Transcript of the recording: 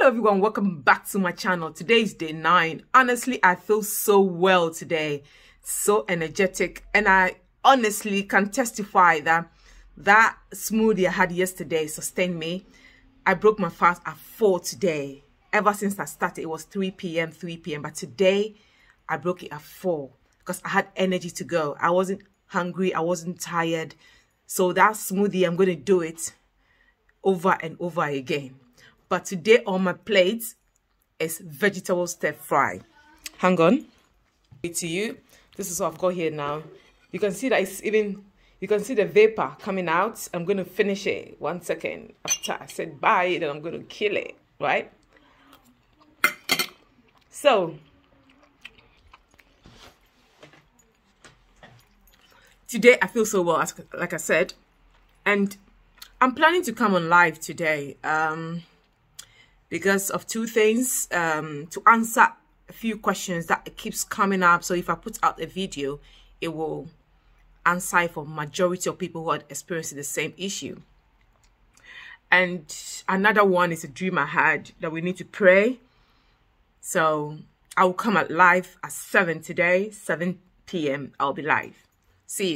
hello everyone. Welcome back to my channel. Today is day nine. Honestly i feel so well today. So energetic. And i honestly can testify that that smoothie i had yesterday sustained me. I broke my fast at four today. Ever since i started it was 3 p.m 3 p.m but today i broke it at four because i had energy to go. I wasn't hungry. I wasn't tired. So that smoothie i'm going to do it over and over again but today on my plate is vegetable stir fry. Hang on. To you, this is what I've got here now. You can see that it's even, you can see the vapor coming out. I'm going to finish it one second after I said bye, then I'm going to kill it, right? So, today I feel so well, like I said, and I'm planning to come on live today. Um, because of two things um, to answer a few questions that keeps coming up. So if i put out a video it will answer for majority of people who are experiencing the same issue. And another one is a dream i had that we need to pray. So i will come at live at 7 today 7 p.m i'll be live. See you